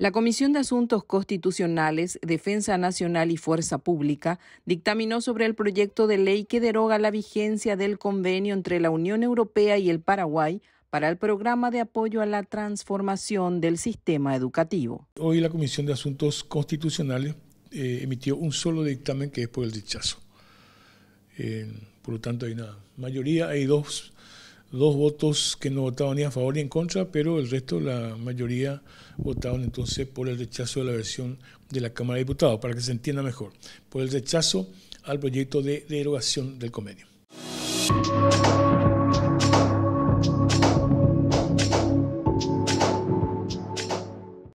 La Comisión de Asuntos Constitucionales, Defensa Nacional y Fuerza Pública dictaminó sobre el proyecto de ley que deroga la vigencia del convenio entre la Unión Europea y el Paraguay para el programa de apoyo a la transformación del sistema educativo. Hoy la Comisión de Asuntos Constitucionales eh, emitió un solo dictamen que es por el rechazo. Eh, por lo tanto, hay una mayoría, hay dos dos votos que no votaban ni a favor ni en contra, pero el resto, la mayoría, votaron entonces por el rechazo de la versión de la Cámara de Diputados, para que se entienda mejor, por el rechazo al proyecto de derogación del convenio.